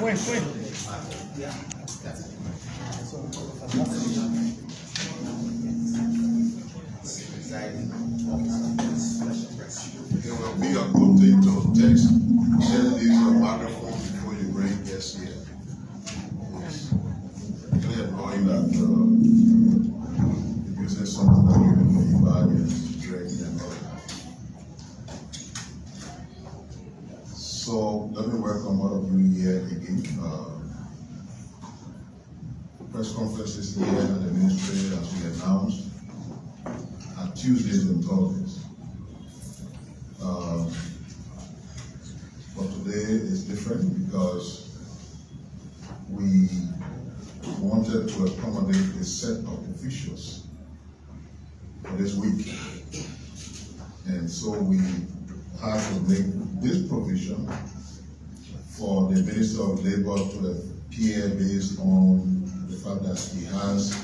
Põe, põe. Thank announced Tuesdays and Thursdays. Um, But today is different because we wanted to accommodate a set of officials for this week. And so we had to make this provision for the Minister of Labor to appear based on the fact that he has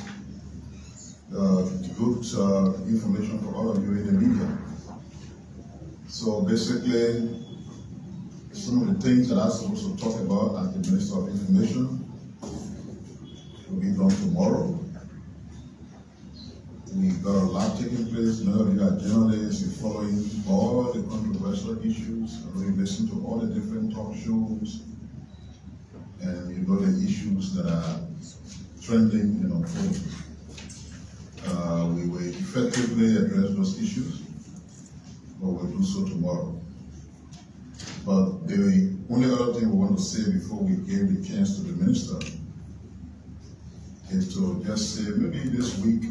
good uh, information for all of you in the media. So basically, some of the things that I'm supposed to talk about as the Minister of Information will be done tomorrow. We've got a lot taking place. Many of you are journalists, you're following all the controversial issues, and you listen to all the different talk shows, and you know the issues that are trending and unfolding. Uh, we will effectively address those issues, but we'll do so tomorrow. But the only other thing we want to say before we give the chance to the minister is to just say maybe this week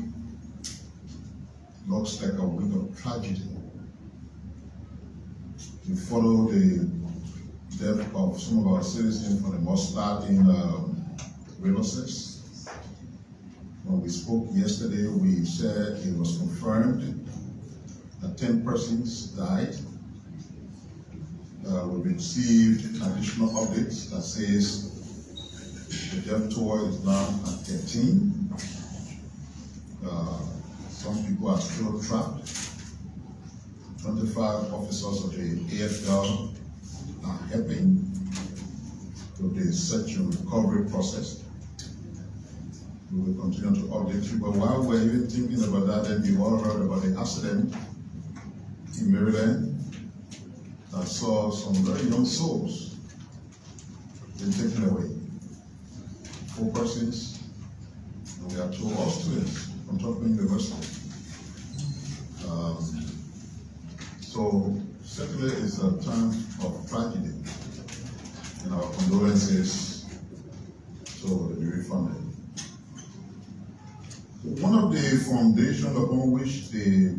looks like a week of tragedy. We follow the death of some of our citizens from the mustard in um, Middlesex. When we spoke yesterday, we said it was confirmed that 10 persons died. Uh, we received additional updates that says the death toll is now at 13. Uh, some people are still trapped. 25 officers of the AFL are helping with the search and recovery process. We will continue to update you. But while we're even thinking about that, then you all heard about the accident in Maryland that saw some very young souls being taken away. Four persons, and we are two all students from Tubman University. Um, so certainly it's a time of tragedy, and our condolences to the bereaved family. One of the foundations upon which the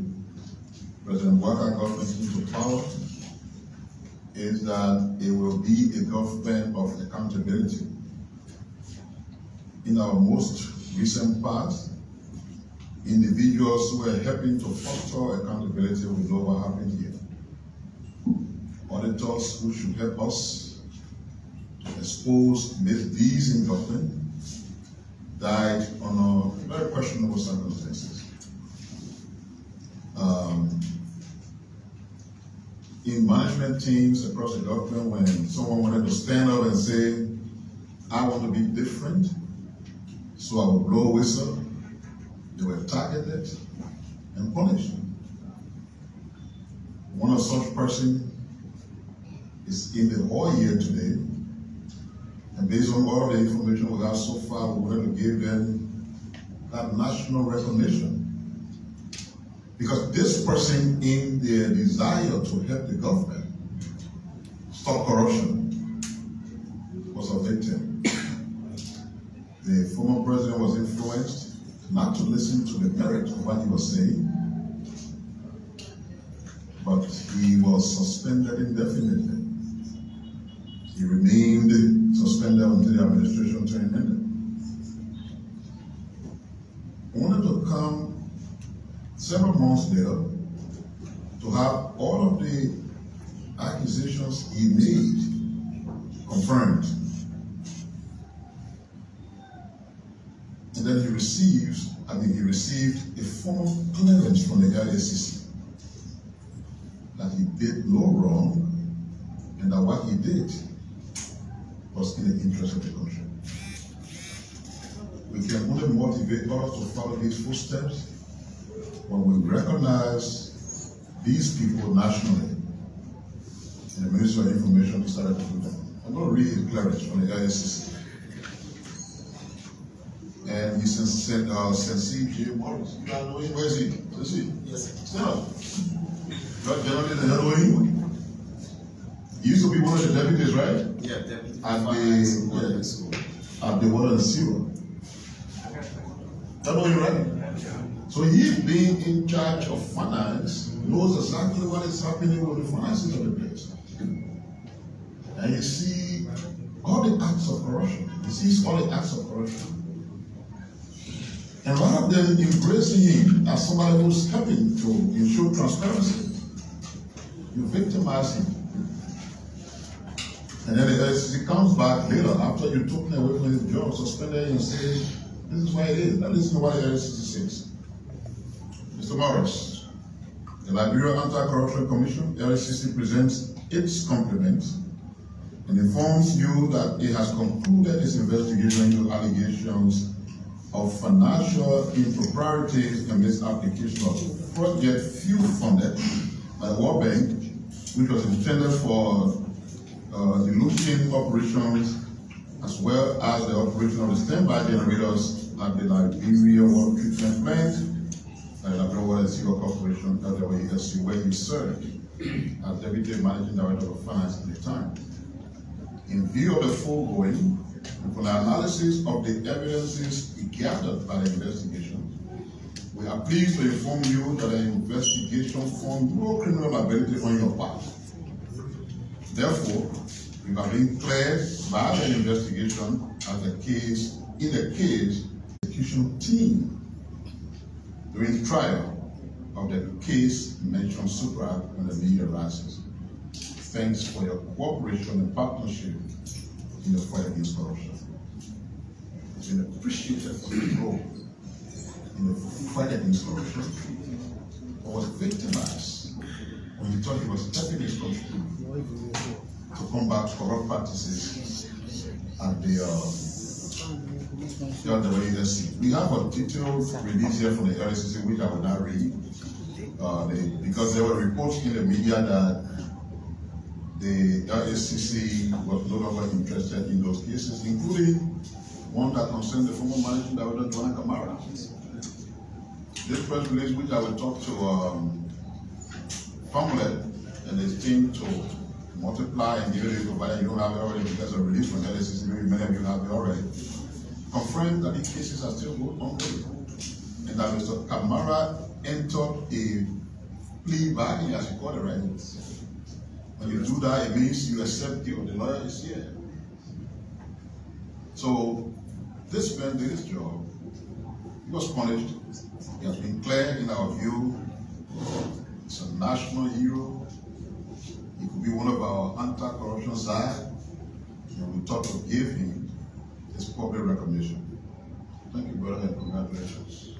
President Boakai government into power is that it will be a government of accountability. In our most recent past, individuals who are helping to foster accountability will know what happened here. Auditors who should help us to expose misdeeds in government died under very questionable circumstances. Um, in management teams across the government, when someone wanted to stand up and say, I want to be different, so I will blow a whistle, they were targeted and punished. One of such person is in the hall here today, and based on all the information we have so far, we wanted to give them that national recognition. Because this person, in their desire to help the government stop corruption, was a victim. The former president was influenced not to listen to the merit of what he was saying, but he was suspended indefinitely. He remained suspended until the administration term ended. I wanted to come several months later to have all of the accusations he made confirmed. And then he receives, I mean, he received a formal clearance from the LACC that he did no wrong and that what he did was in the interest of the country. We can only motivate others to follow these footsteps when we recognize these people nationally. And the Ministry of Information decided to do that. I'm going to read his clearance from the LACC. And he sent uh, Sensi J. Morris. You know him? Where is he? Sensi? Yes, Stand up. God generally the head of him. He used to be one of the deputies, right? Yeah, deputy. Finance the- yeah. At the water and sewer. That you right? So he being in charge of finance knows exactly what is happening with the finances of the place. And you see all the acts of corruption. He sees all the acts of corruption. And rather than embracing him as somebody who's helping to ensure transparency, you victimize him. And then the he comes back later after you took him away from his job, suspended and say, this is why it is. Now listen to what the LACC says. Mr. Morris, the Liberia Anti-Corruption Commission, LACC presents its compliments and informs you that it has concluded its investigation into allegations of financial improprieties and misapplication of project few funded by the World Bank, which was intended for uh, dilution operations as well as the operation of the standby generators at the Liberia Water Treatment Plant and the Liberia and Sewer Corporation, LWSC, where he served as Deputy Managing Director of Finance at the time. In view of the foregoing, and from the analysis of the evidences gathered by the investigation, we are pleased to inform you that the investigation found no criminal liability on your part. Therefore, you have been cleared by the investigation as the case, in the case, execution team during the trial of the case mentioned supra when the media rises. Thanks for your cooperation and partnership in the fight against corruption. It's been appreciated for your role in the fight against corruption. I was victimized when you thought he was helping his country to combat corrupt practices at the uh, the agency. We have a detailed release here from the LSCC, which I will not read, uh, they, because there were reports in the media that the LSCC was no longer interested in those cases, including one that concerned the former managing director, Joanna Kamara. This press release, which I will talk to um, Pamela and his team to multiply and give it to you, you don't have it already because of release from LACC, maybe many of you have it already. Confirm that the cases are still ongoing and that Mr. Kamara entered a plea bargain, as you call it, right? When you do that, it means you accept guilt. The lawyer is here. So this man did his job. He was punished. He has been cleared in our view. He's a national hero. He could be one of our anti-corruption side. And we thought to give him his public recognition. Thank you, brother, and congratulations.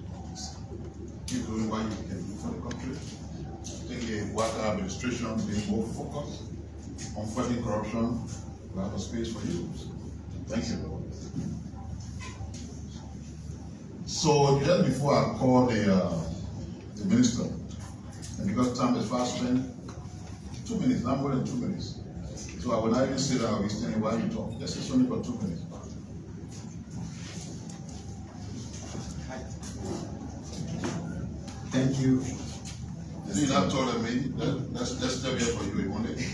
Keep doing what you can do for the country. I think the water administration being more focused on fighting corruption will have a space for you. Thank you. So just before I call the, uh, the minister, and because time is fast spent, two minutes, not more than two minutes. So I will not even say that I'll be standing while you talk. Just it's only for two minutes. Thank you. You're not taller me. That, that's that's still here for you. You want it?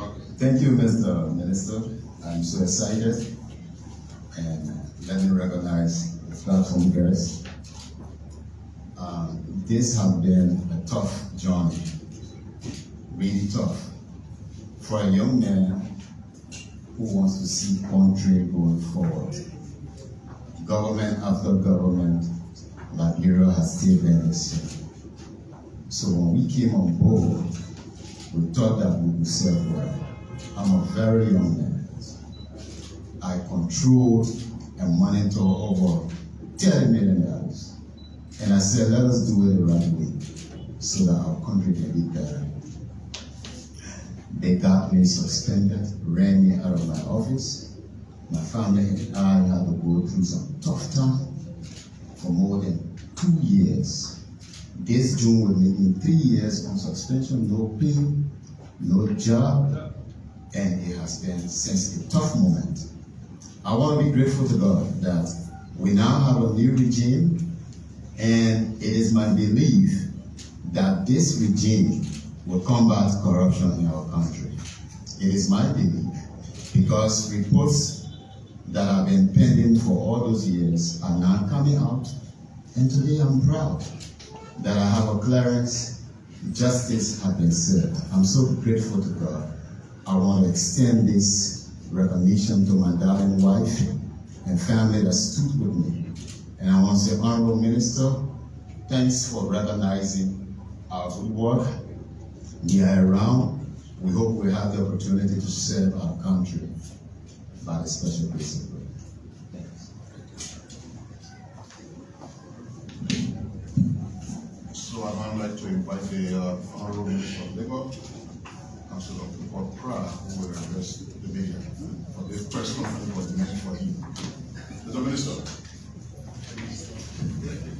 Okay. Thank you, Mr. Minister. I'm so excited. And let me recognize the platform guests. Um, this has been a tough journey, really tough. For a young man who wants to see country going forward. Government after government, Liberia has still been the same. So when we came on board, we thought that we would serve well. I'm a very young man. I control and monitor over 30 million dollars. And I said, let us do it the right way so that our country can be better. They got me suspended, ran me out of my office. My family and I had to go through some tough time for more than two years. This June will make me three years on suspension, no pay, no job, and it has been since a tough moment. I want to be grateful to God that we now have a new regime, and it is my belief that this regime will combat corruption in our country. It is my belief because reports that have been pending for all those years are now coming out, and today I'm proud that I have a clearance, justice has been served. I'm so grateful to God. I want to extend this recognition to my darling wife and family that stood with me. And I want to say, Honorable Minister, thanks for recognizing our good work. Year around, we hope we have the opportunity to serve our country by the special grace of God. So I'd like to invite the uh, Honorable Minister of Labor, Councilor Cooper Kruah, who will address the media for the press conference was meant for him. Mr. Minister.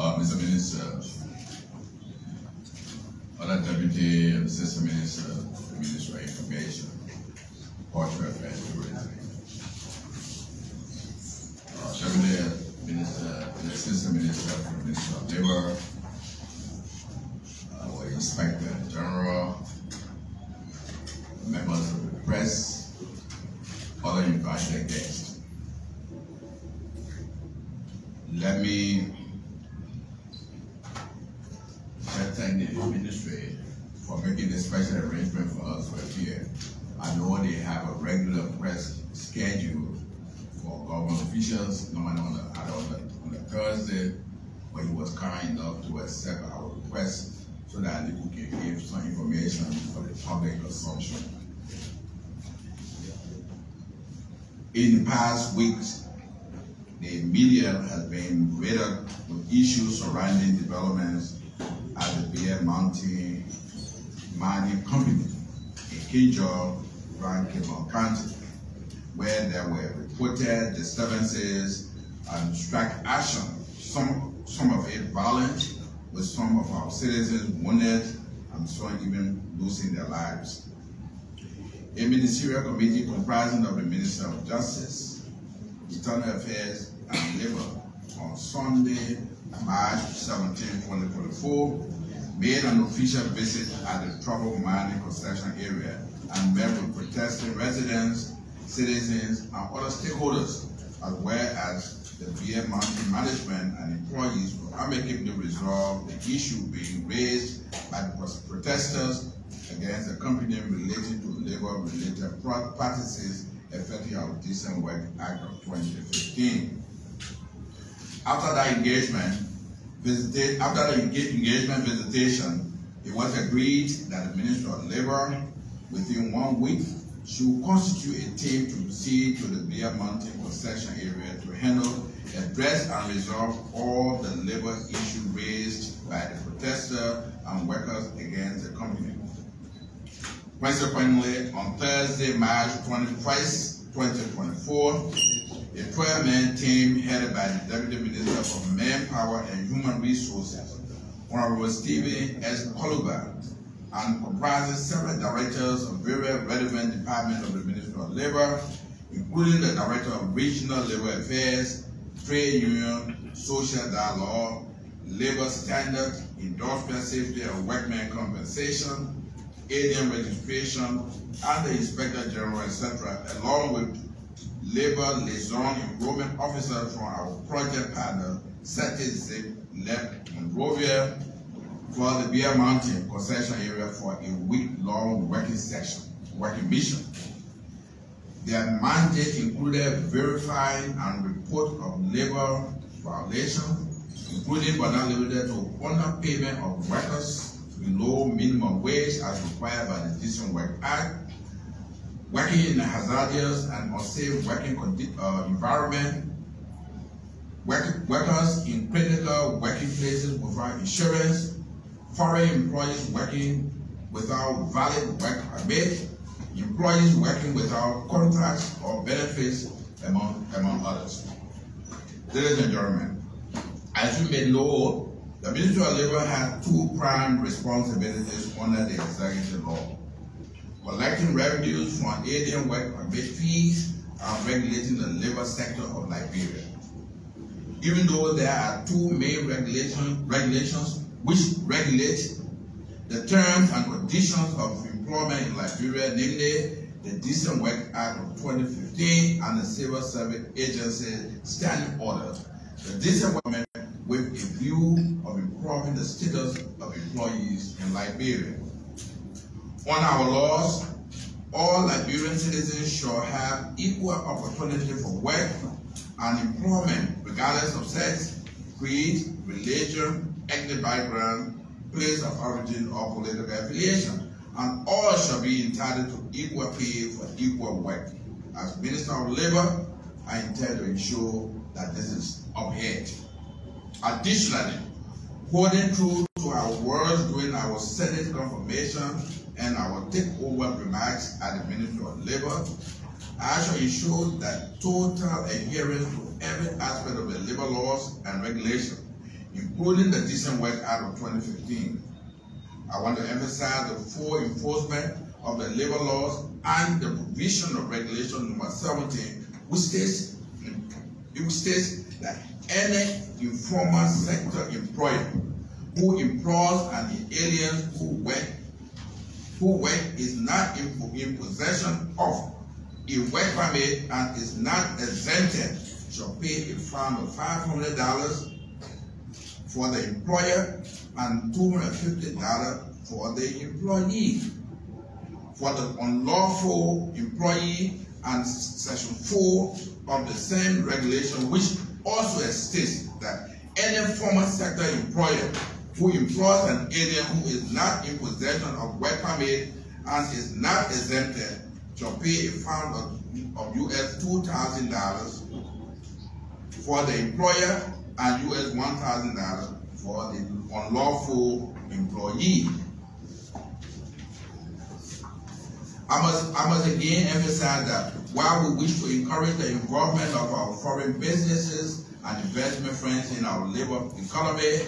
Uh, Mr. Minister, other Deputy Assistant Minister, Minister of Information, Culture Affairs, Tourism. Uh, Deputy Minister, the Assistant Minister for the Minister of Labor, our Inspector General, members of the press, other invited guests. Let me I thank the ministry for making this special arrangement for us to appear. I know they have a regular press schedule for government officials, normally on either on the, on the Thursday, but he was kind enough to accept our request so that people can give some information for the public consumption. In the past weeks, the media has been riddled with issues surrounding developments at the Bea Mountain Mining Company in Kinjor, Grand Cape Mount County, where there were reported disturbances and strike action, some, some of it violent, with some of our citizens wounded and some even losing their lives. A ministerial committee comprising of the Minister of Justice, Internal Affairs and Labor on Sunday, March 17, 2024, made an official visit at the troubled mining concession area and met with protesting residents, citizens, and other stakeholders, as well as the Bea Mountain management and employees to amicably resolve the issue being raised by the protesters against the company relating to labor-related practices affecting our Decent Work Act of 2015. After that engagement, visited, after the engagement visitation, it was agreed that the Minister of Labor, within one week, should constitute a team to proceed to the Bea Mountain concession area to handle, address, and resolve all the labor issues raised by the protesters and workers against the company. Consequently, on Thursday, March 21st, 2024, a 12-man team headed by the Deputy Minister for Manpower and Human Resources, Honorable Stephen S. Koluba, and comprises several directors of various relevant departments of the Ministry of Labor, including the Director of Regional Labor Affairs, Trade Union, Social Dialogue, Labor Standards, Industrial Safety and Workmen Compensation, alien registration, and the Inspector General, etc., along with labor liaison enrollment officers from our project partner, Zip left Monrovia for the Bear Mountain concession area for a week-long working session, working mission. Their mandate included verifying and report of labor violations, including but not limited to underpayment of workers below minimum wage as required by the Decent Work Act, working in a hazardous and unsafe working uh, environment, work workers in critical working places without insurance, foreign employees working without valid work permit, employees working without contracts or benefits, among, among others. Ladies and gentlemen, as you may know, the Ministry of Labor has two prime responsibilities under the executive law. Collecting revenues from alien work permit fees and regulating the labor sector of Liberia. Even though there are two main regulation, regulations which regulate the terms and conditions of employment in Liberia, namely the Decent Work Act of 2015 and the Civil Service Agency Standing Order. The Decent Work with a view of improving the status of employees in Liberia. On our laws, all Liberian citizens shall have equal opportunity for work and employment regardless of sex, creed, religion, ethnic background, place of origin, or political affiliation. And all shall be entitled to equal pay for equal work. As Minister of Labor, I intend to ensure that this is upheld. Additionally, holding true to our words during our Senate confirmation and our takeover remarks at the Ministry of Labor, I shall ensure that total adherence to every aspect of the labor laws and regulations, including the Decent Work Act of 2015. I want to emphasize the full enforcement of the labor laws and the provision of regulation number 17, which states, it states that any informal sector employer who employs an alien who work who is not in, in possession of a work permit and is not exempted shall pay a fine of $500 for the employer and $250 for the employee. For the unlawful employee and section 4 of the same regulation which also states that any former sector employer who employs an alien who is not in possession of work permit and is not exempted shall pay a fine of, of US $2,000 for the employer and US $1,000 for the unlawful employee. I must, I must again emphasize that while we wish to encourage the involvement of our foreign businesses and investment friends in our labor economy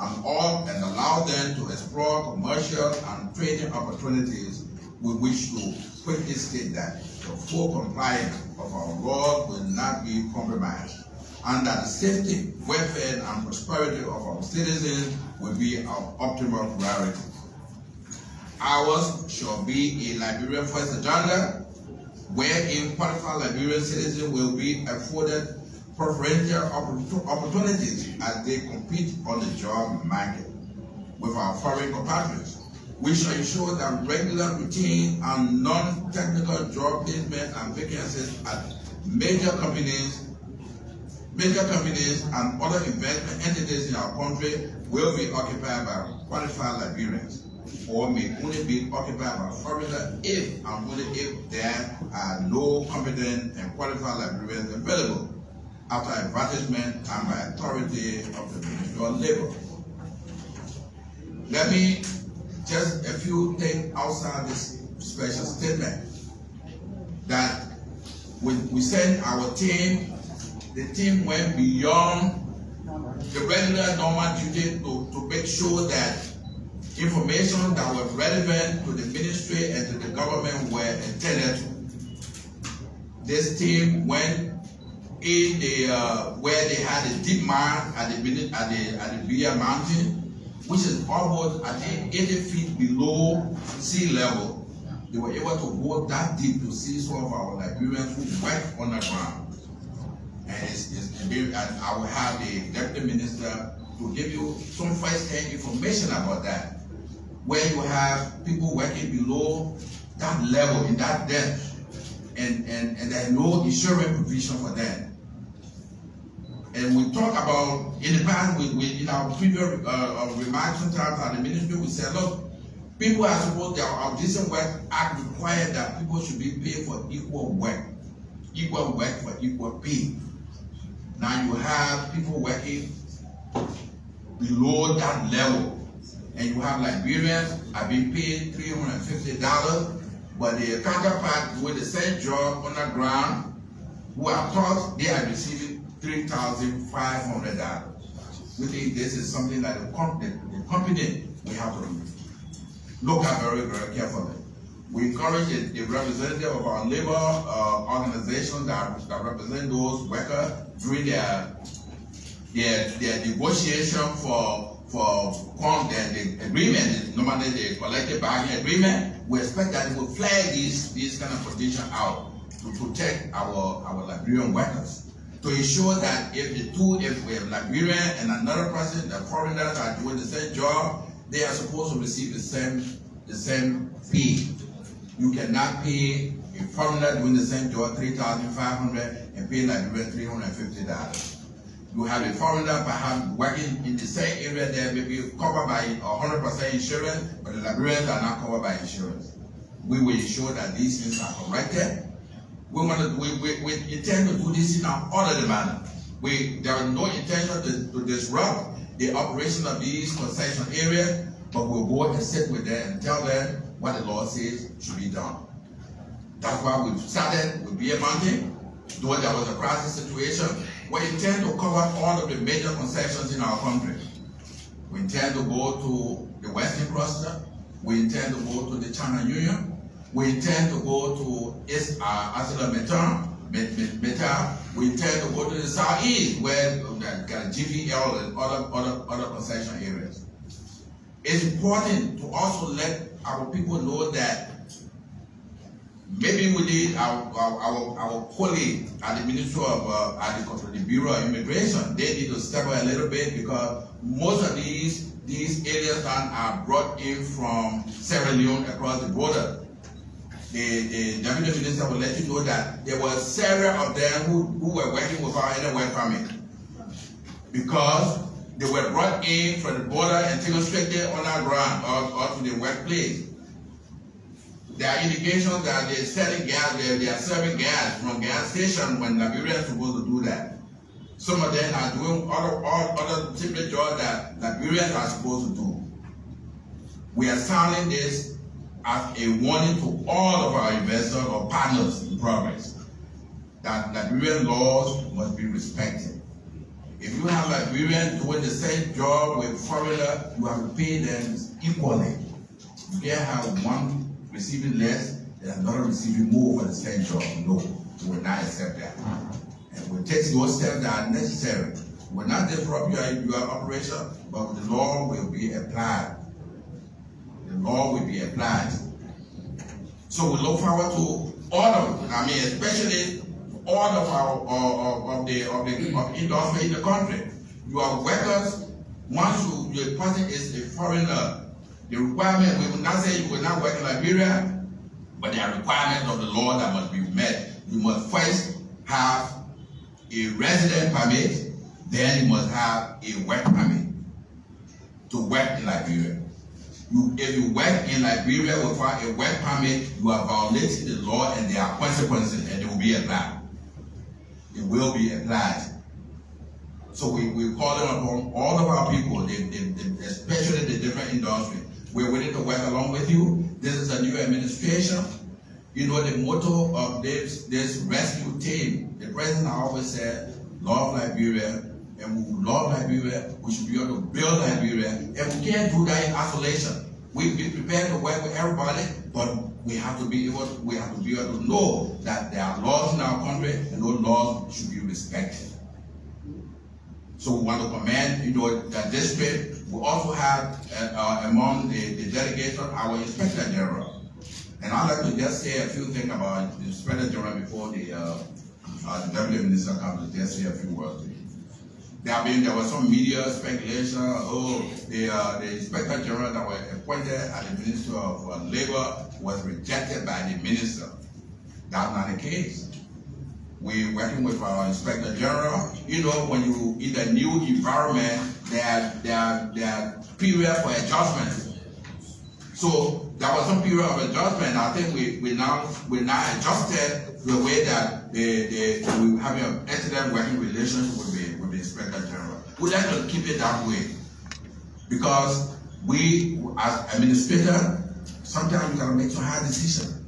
and all and allow them to explore commercial and trading opportunities, we wish to quickly state that the full compliance of our laws will not be compromised and that the safety, welfare, and prosperity of our citizens will be our optimal priority. Ours shall be a Liberian first agenda wherein qualified Liberian citizens will be afforded preferential opportunities as they compete on the job market with our foreign compatriots. We shall ensure that regular, routine, and non-technical job placement and vacancies at major companies, major companies and other investment entities in our country will be occupied by qualified Liberians or may only be occupied by foreigners if and only if there are no competent and qualified Liberians available after advertisement and by authority of the Ministry of Labor. Let me just a few things outside this special statement that we, we sent our team, the team went beyond the regular normal duty to, to make sure that information that was relevant to the ministry and to the government were intended to. This team went in the uh, where they had a deep mine at the at the at the Bea Mountain, which is almost I think 80 feet below sea level. They were able to go that deep to see some of our Liberians who work on the ground. And it's, it's and I will have the deputy minister to give you some first-hand information about that. Where you have people working below that level in that depth and, and, and there's no insurance provision for that. And we talk about, in the past, we, we in our previous uh, uh, remarks sometimes at the ministry, we said, look, People are supposed, our decent work act required that people should be paid for equal work, equal work for equal pay. Now you have people working below that level, and you have Liberians are being paid three hundred and fifty dollars, but their counterpart with the same job on the ground, who are taught they are receiving three thousand five hundred dollars. We think this is something that the company, the company we have to look at very, very carefully. We encourage the, representative of our labor uh, organization that, that represent those workers during their their, their negotiation for for the, the agreement, normally the collective bargaining agreement, we expect that they will flag these these kind of positions out to protect our our Liberian workers. To ensure that if the two, if we have Liberian and another person, the foreigners are doing the same job, they are supposed to receive the same the same fee. You cannot pay a foreigner doing the same job three thousand five hundred and pay Liberian three hundred and fifty dollars. You have a foreigner perhaps working in the same area there, maybe covered by hundred percent insurance, but the Liberians are not covered by insurance. We will ensure that these things are corrected. We want to, we, we, we intend to do this in an orderly manner. We, there is no intention to, to disrupt the operation of these concession areas, but we'll go and sit with them and tell them what the law says should be done. That's why we started with Bea Mountain, though there was a crisis situation. We intend to cover all of the major concessions in our country. We intend to go to the Western Cluster. We intend to go to the China Union. We intend to go to East uh, Asila. We intend to go to the Southeast, where we got GVL and other, other, other concession areas. It's important to also let our people know that maybe we need our our, our, our colleague at the Ministry of uh, Agriculture, the Bureau of Immigration, they need to step up a little bit because most of these these aliens are brought in from Sierra Leone across the border. The, the deputy minister will let you know that there were several of them who, who were working without any work permit because they were brought in from the border and taken straight there on our ground or, or to the workplace. There are indications that they're selling gas, they, they are serving gas from gas station when Liberians supposed to do that. Some of them are doing other, all other simple jobs that Liberians are supposed to do. We are sounding this as a warning to all of our investors or partners in progress that Liberian laws must be respected. If you have Liberians doing the same job with foreigners, you have to pay them equally. You can't have one receiving less and another receiving more for the same job. No, we will not accept that. Uh-huh. And we'll take those steps that are necessary. We will not disrupt your, your operation, but the law will be applied the law will be applied. So we look forward to all of, I mean, especially all of our uh, of the of the of industry in the country. You are workers. Once you your person is a foreigner, the requirement we will not say you will not work in Liberia, but there are requirements of the law that must be met. You must first have a resident permit, then you must have a work permit to work in Liberia. You, if you work in Liberia without a work permit, you are violating the law and there are consequences and it will be applied. It will be applied. So we, we call it upon all of our people, they, they, they, especially the different industries. We're willing to work along with you. This is a new administration. You know, the motto of this, this rescue team, the president always said, love Liberia, and we love Liberia, we should be able to build Liberia, and we can't do that in isolation. We be prepared to work with everybody, but we have to be able, to, we have to be able to know that there are laws in our country, and those laws should be respected. So we want to commend, you know, that this district. We also have uh, uh, among the, the delegation our Inspector General. And I'd like to just say a few things about the Inspector General before the, uh, uh, the Deputy Minister comes to just say a few words. There have been there was some media speculation. Oh, the uh, the inspector general that was appointed at the Ministry of uh, Labor was rejected by the minister. That's not the case. We're working with our inspector general. You know, when you in a new environment, there there there are period for adjustment. So there was some period of adjustment. I think we, we now we now adjusted the way that the, the, we have an excellent working relationship the, with the Inspector General. We like to keep it that way because we, as administrator, sometimes you gotta make some hard decisions.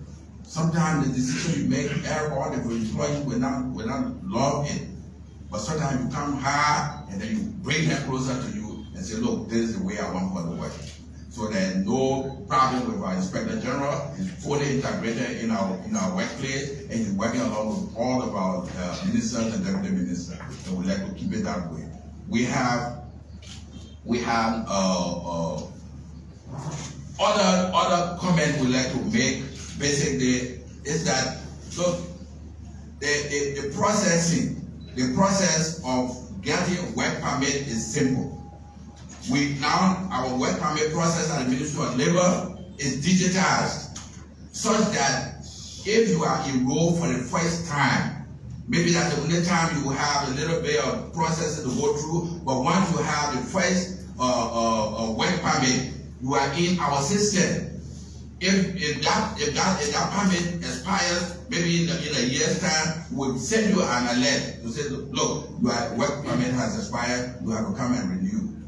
Sometimes the decision you make, everyone, the employee will not will not love it. But sometimes you come hard and then you bring them closer to you and say, look, this is the way I want for the work. So there's no problem with our Inspector General. He's fully integrated in our in our workplace and he's working along with all of our uh, ministers and deputy ministers. And we'd like to keep it that way. We have we have uh, uh, other other comment we like to make basically is that look the, the, the processing the process of getting a work permit is simple we now our work permit process at the Ministry of Labor is digitized such that if you are enrolled for the first time, maybe that's the only time you will have a little bit of processing to go through, but once you have the first uh, uh, uh, work permit, you are in our system. If, if that if that if that permit expires, maybe in, a, in a year's time, we'll send you an alert to say, look, your work permit has expired, you have to come and renew.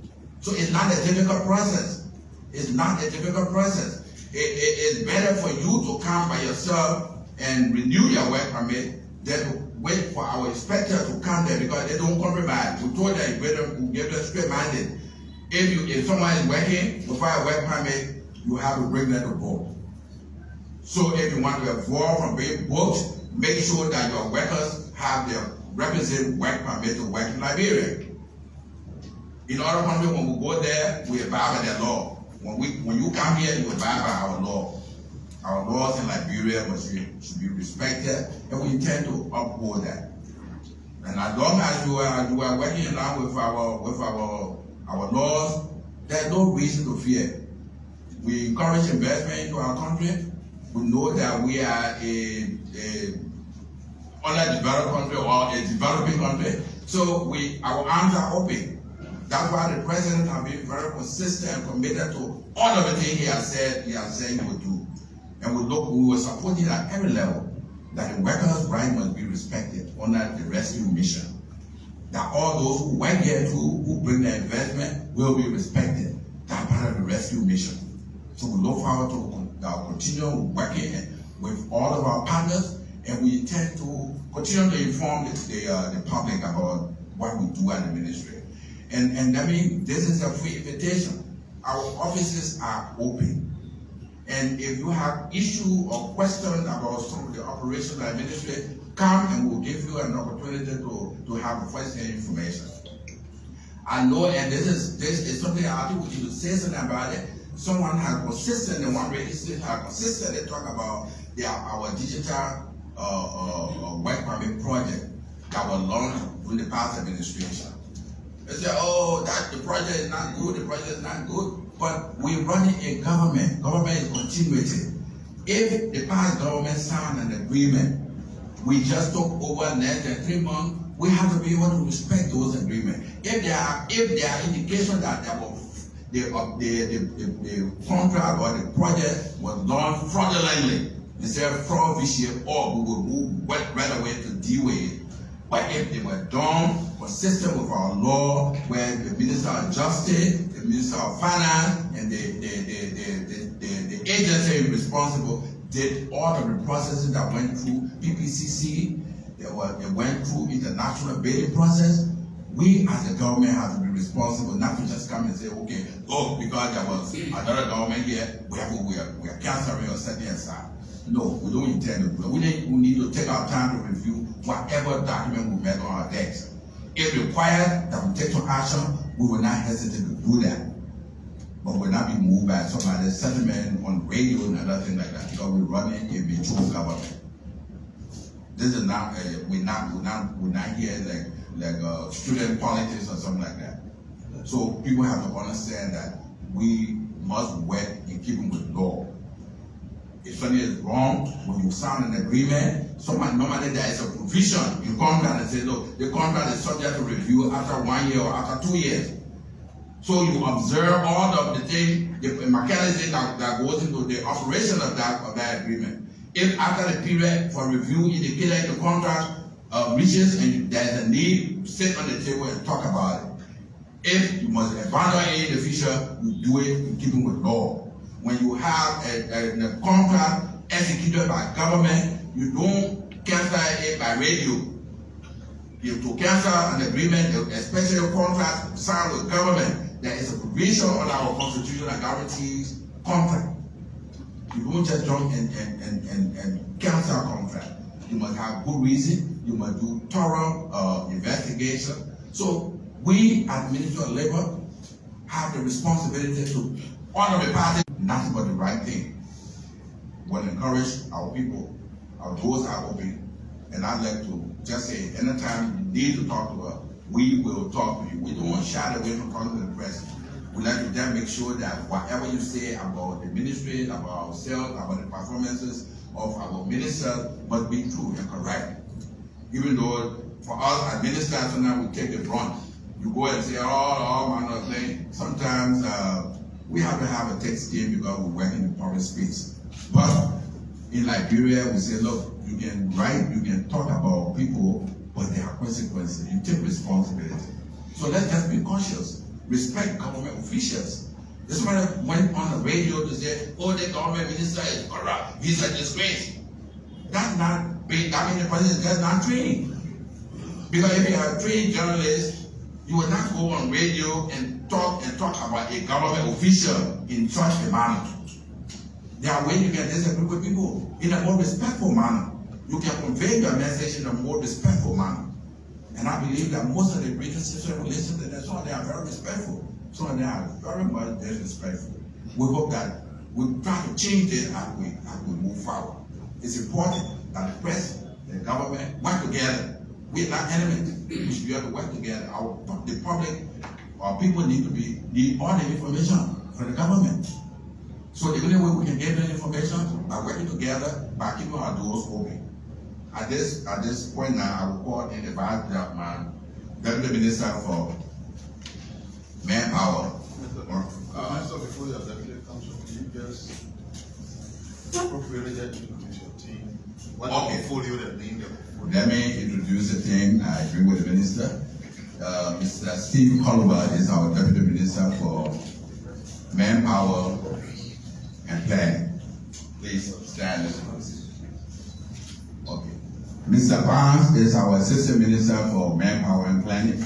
So it's not a difficult process. It's not a difficult process. It, it, it's better for you to come by yourself and renew your work permit than to wait for our inspector to come there because they don't compromise. We told them, we give them straight minded. If you if someone is working without a work permit, you have to bring them to book. So if you want to avoid from being booked, make sure that your workers have their requisite work permit to work in Liberia. In other countries, when we go there, we abide by the law. When we when you come here, you abide by our law. Our laws in Liberia must be, should be respected, and we intend to uphold that. And as long as you are you are working along with our with our our laws, there's no reason to fear. We encourage investment into our country. We know that we are a, a underdeveloped country or a developing country. So we our arms are open. That's why the president has been very consistent and committed to all of the things he has said he has said he would do. And we look, we were supporting at every level that the workers' right must be respected under the rescue mission. That all those who work here too, who bring their investment, will be respected. That's part of the rescue mission. So we look forward to uh, continue working with all of our partners, and we intend to continue to inform the, the, uh, the public about what we do at the ministry. And, and I mean, this is a free invitation. Our offices are open. And if you have issue or question about some of the operational administration, come and we'll give you an opportunity to, to have first-hand information. I know, and this is this is something I think we to say something about it. Someone has consistently, one station has consistently talked about their, our digital uh, uh, uh, work permit project that was launched in the past administration. They say, oh, that the project is not good, the project is not good. But we're running a government. Government is continuity. If the past government signed an agreement, we just took over less than three months, we have to be able to respect those agreements. If there are if there are indications that there was the, uh, the, the, the, the contract or the project was done fraudulently, instead of fraud or we will move right away to deal with it. But if they were done consistent with our law, where the Minister of Justice, the Minister of Finance, and the, the, the, the, the the, the agency responsible did all the processes that went through PPCC, they, were, they went through international bidding process, we as a government have to be responsible not to just come and say, okay, oh, because there was another government here, we, have, we, are, we are canceling or setting aside. No, we don't intend to do it. We need, we need to take our time to review whatever document we met on our desk. If required that we take some action, we will not hesitate to do that. But we'll not be moved by some somebody's sentiment on radio and other things like that because we're running a mature government. This is not, uh, we're not, we're not, we're not here like, like uh, student politics or something like that. So people have to understand that we must work in keeping with law. If something is wrong, when you sign an agreement, someone normally there is a provision. You come down and say, look, the contract is subject to review after one year or after two years. So you observe all of the thing, the mechanism that, that goes into the operation of that of that agreement. If after the period for review indicated the contract uh, reaches and there's a need, sit on the table and talk about it. If you must abandon any official, you do it in keeping with law. When you have a, a, a contract executed by government, you don't cancel it by radio. You to cancel an agreement, especially a contract signed with government, there is a provision on our constitution that guarantees contract. You don't just jump and, and, and, and, and cancel contract. You must have good reason. You must do thorough uh, investigation. So we at the Ministry of Labor have the responsibility to honor the party, nothing but the right thing. We'll encourage our people. Our doors are open. And I'd like to just say, anytime you need to talk to us, we will talk to you. We don't want to shy away from talking to the press. We like to just make sure that whatever you say about the ministry, about ourselves, about the performances of our ministers must be true and correct. Even though for us administrators, sometimes we take the brunt. You go and say all manner of things. Sometimes uh, we have to have a thick skin because we work in the public space. But in Liberia, we say, look, you can write, you can talk about people, but there are consequences. You take responsibility. So let's just be cautious. Respect government officials. This man went on the radio to say, oh, the government minister is corrupt. He's a disgrace. That's not being, I mean, the president is just not trained. Because if you are trained journalist, you will not go on radio and talk and talk about a government official in such a manner. There are ways you can address a group of people in a more respectful manner. You can convey your message in a more respectful manner. And I believe that most of the British sister relations that they saw, they are very respectful. Some of them are very much disrespectful. We hope that we try to change it as we, as we move forward. It's important that the press, the government work together. We are not enemies. We able to work together. Our, the public, our people need to be need all the information from the government. So the only way we can get that information by working together, by keeping our doors open. At this at this point now, I will call in the vice chairman, deputy minister for manpower. Uh, Minister, before your deputy comes can you? What Okay. portfolio that being the portfolio? Let me introduce the team. I agree with the minister. Uh, Mr. Steve Oliver is our deputy minister for manpower and planning. Please stand. Okay. Mr. Barnes is our assistant minister for manpower and planning.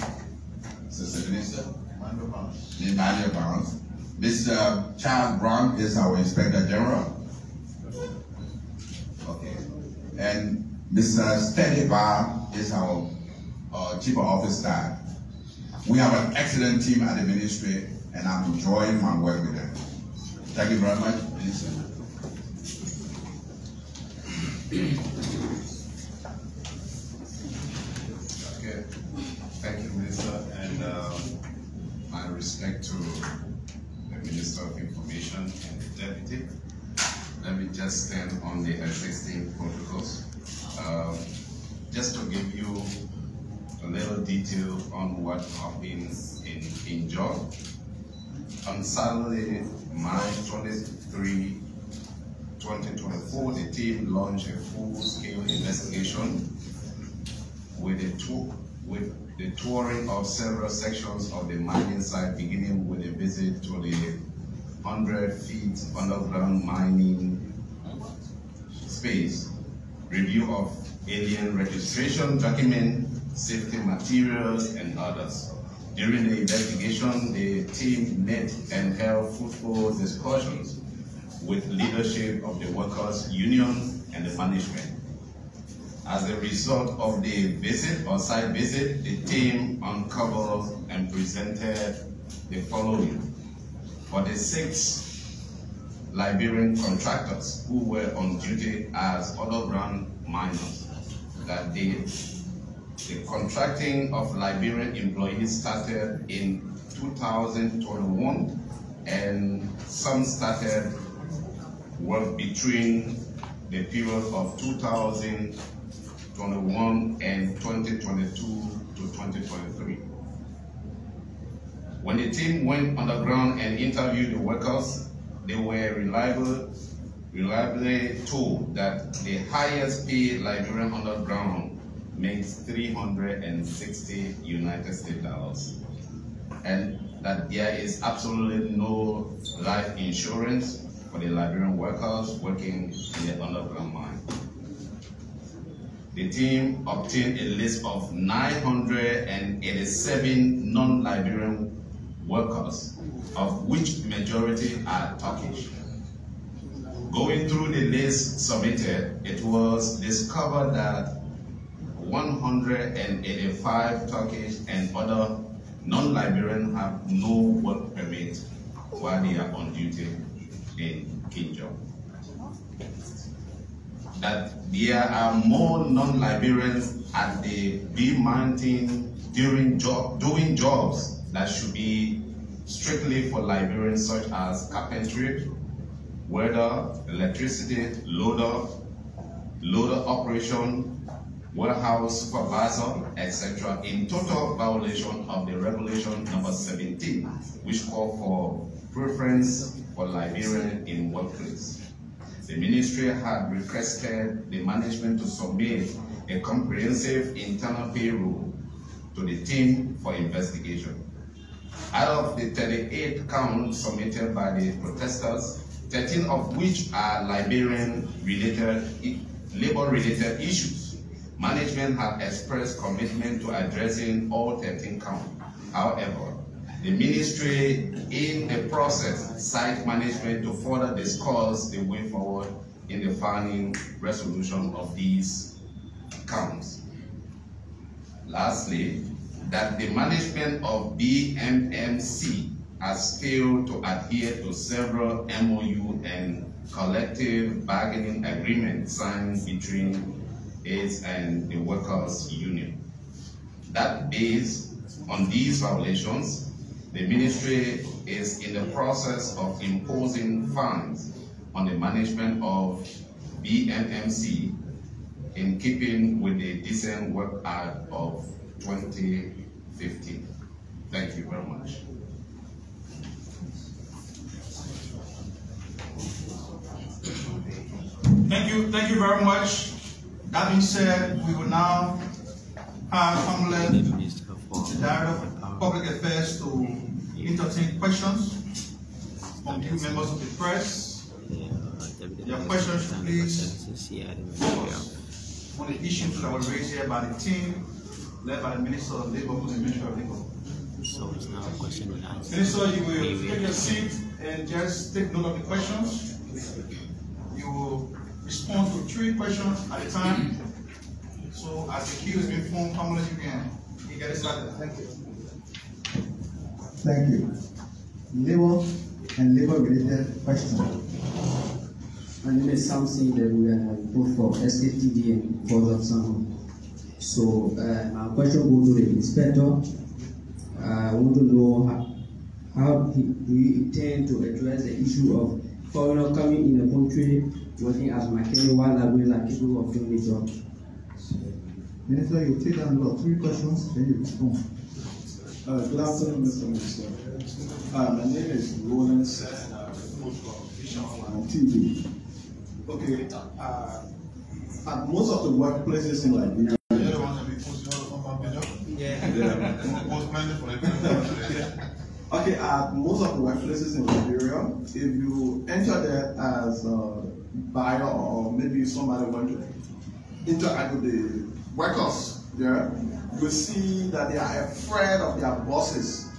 Assistant minister. Commander Barnes. Emmanuel Barnes. Mr. Charles Brown is our Inspector General. Okay. And Mr. Steady Bar is our uh, Chief of Office staff. We have an excellent team at the ministry, and I'm enjoying my work with them. Thank you very much. Okay, thank you, Minister, and um, my respect to the Minister of Information and the Deputy. Let me just stand on the existing protocols. Um, Just to give you a little detail on what happens in, in job. On Saturday, March 23, 2024, the team launched a full-scale investigation with the tour, with the touring of several sections of the mining site, beginning with a visit to the hundred feet underground mining space, review of alien registration document, safety materials, and others. During the investigation, the team met and held fruitful discussions with leadership of the workers' union and the management. As a result of the visit or site visit, the team uncovered and presented the following. For the six Liberian contractors who were on duty as other underground miners that day, the contracting of Liberian employees started in 2021 and some started work between the period of 2021 and 2022 to 2023. When the team went underground and interviewed the workers, they were reliable, reliably told that the highest paid Liberian underground makes 360 United States dollars. And that there is absolutely no life insurance for the Liberian workers working in the underground mine. The team obtained a list of 987 non-Liberian workers, of which majority are Turkish. Going through the list submitted, it was discovered that 185 Turkish and other non-Liberian have no work permit while they are on duty in Kinjor. That there are more non-Liberians at the Bea Mountain during job, doing jobs that should be strictly for Liberians such as carpentry, welder, electricity, loader, loader operation, warehouse supervisor, etc., in total violation of the regulation number 17, which call for preference for Liberian in workplace. The ministry had requested the management to submit a comprehensive internal payroll to the team for investigation. Out of the 38 counts submitted by the protesters, 13 of which are Liberian-related, labor-related issues. Management have expressed commitment to addressing all 13 counts. However, the ministry in the process site management to further discuss the way forward in the final resolution of these counts. Lastly, that the management of BMMC has failed to adhere to several MOU and collective bargaining agreements signed between it and the workers' union. That based on these violations, the ministry is in the process of imposing fines on the management of BMMC in keeping with the Decent Work Act of 2015. Thank you very much. Thank you, thank you very much. That being said, we will now have Kamala, the Director of Public Affairs, to entertain questions from you members of the press. Your questions, please, on the issues that were raised here by the team led by the Minister of Labor, who's the Minister of Labor. So it's now a question and answer. Minister, you will take your seat and just take note of the questions. You will respond to three questions at a time. So as the queue has been formed, Kamala, you can, you get it started. Thank you. Thank you. Labor and labor-related questions. My name is Samson we I vote for SKTD and for the Zapsano. So uh, my question goes to the inspector. Uh, I want to know how, how he, do you intend to address the issue of foreigners coming in the country working as mechanic while Liberians are capable of doing the job? Minister, you take down about three questions, then you respond. Uh, good afternoon, Mr. Minister. Uh, my name is Roland and I report from Vision on TV. Okay, uh, at most of the workplaces in Liberia, Okay, at most of the workplaces in Liberia, if you enter there as a buyer or maybe somebody want to interact with the workers there, you see that they are afraid of their bosses.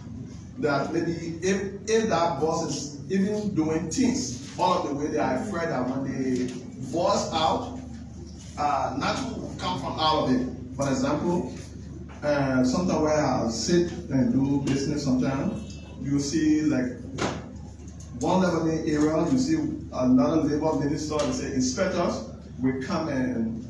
That maybe if, if that boss is even doing things all of the way, they are afraid that when they boss out, uh, nothing come from out of it. For example, uh, sometimes where I sit and do business sometimes, you see like one level area, you see another labor minister, they say inspectors will come and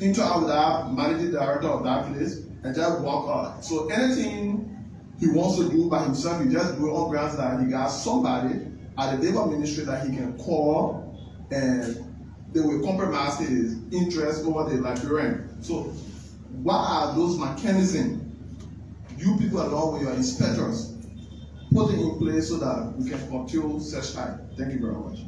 interact with that managing director of that place and just walk out. So anything he wants to do by himself, he just do it on grounds that he got somebody at the labor ministry that he can call and they will compromise his interest over the Liberian. So what are those mechanisms you people along with your inspectors putting in place so that we can curtail such time. Thank you very much.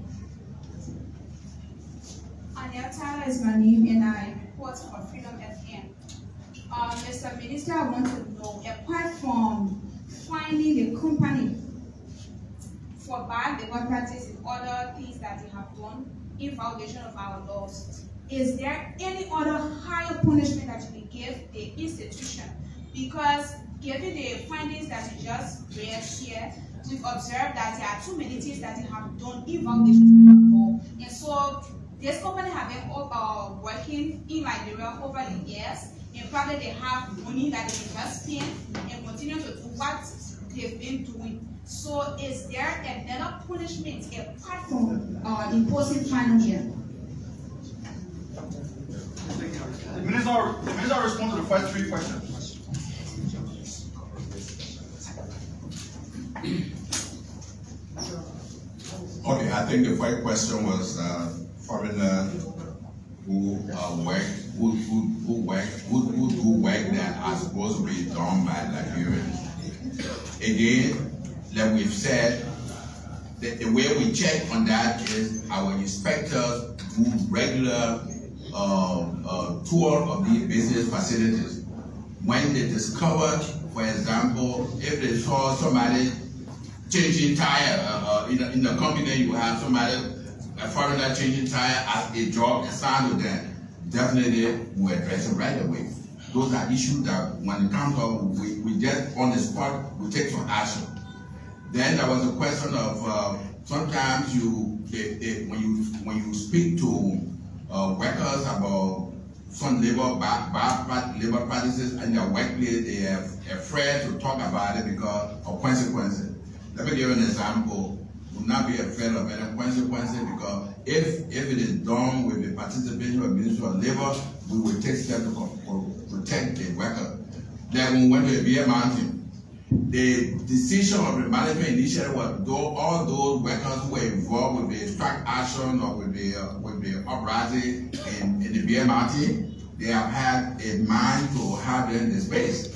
Anya Tyler is my name and I report for Freedom FM. Uh, Mr. Minister, I want to know, apart from finding a company for bad labor practice and other things that they have done in violation of our laws, is there any other higher punishment that you will give the institution? Because given the findings that you just read here, we've observed that there are too many things that they have done violation of. And so this company have been uh, working in Liberia over the years, and probably they have money that they just spend and continue to do what they've been doing. So is there another punishment apart from uh, imposing fine here? Minister, minister respond to the first three questions. Okay, I think the first question was uh, foreigner who uh, work, who, who, who work, who, who do work that are supposed to be done by Liberians. Again, like we've said, the, the way we check on that is our inspectors do regular uh, uh, tour of the business facilities. When they discovered, for example, if they saw somebody changing tire uh, uh, in, the, in the company, you have somebody, a foreigner changing tire as a job assigned to them, definitely we address it right away. Those are issues that when it comes up, we, we just on the spot, we take some action. Then there was a question of uh, sometimes you, they, they, when you when you speak to uh, workers about some labor bad, bad labor practices in their workplace, they are afraid to talk about it because of consequences. Let me give you an example. Do not be afraid of any consequences because if if it is done with the participation of Ministry of Labor, we will take steps to protect the worker. Then we went to the Bea Mountain, the decision of the management initially was though all those workers who were involved with the strike action or with the uh, with the uprising in, in the BMRT, they have had a mind to have them dismissed.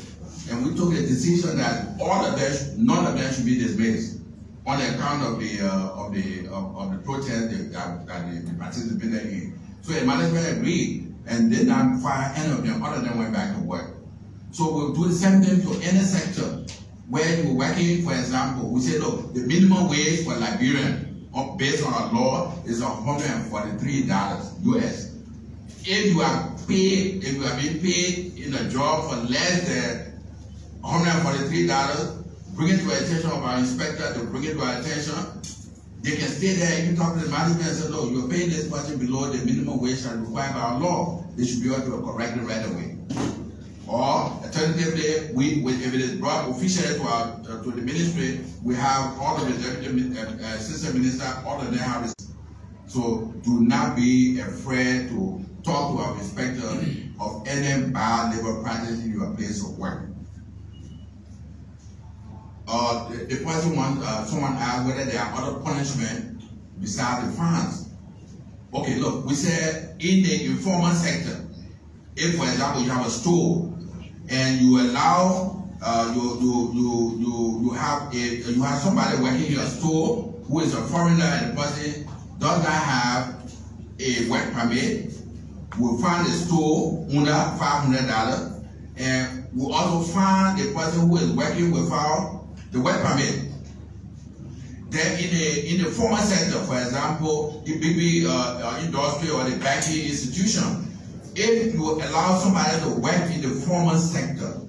And we took the decision that all of them, none of them should be dismissed on account of the uh, of the of, of the protest that, that they participated in. So the management agreed, and did not fire any of them. All of them went back to work. So we'll do the same thing to any sector where you're working, for example, we say, look, the minimum wage for Liberian, uh, based on our law, is $143 US. If you are paid, if you are being paid in a job for less than $143, bring it to the attention of our inspector, to bring it to our attention. They can stay there, you talk to the management and say, look, you're paying this person below the minimum wage as required by our law. They should be able to correct it right away. Or alternatively, we, we, if it is brought officially to our uh, to the ministry, we have all the deputy uh, uh, assistant minister, all of them have this. So do not be afraid to talk to our inspector of any bad labor practice in your place of work. Uh, the, the person want, uh, someone asked whether there are other punishment besides the fines. Okay, look, we said in the informal sector, if for example you have a store and you allow uh, you, you, you, you, you have a, you have somebody working in your store who is a foreigner and the person does not have a work permit, we find the store under five hundred dollars, and we also find the person who is working without the work permit. Then in the in the formal sector, for example, the big uh, uh, industry or the banking institution, if you allow somebody to work in the formal sector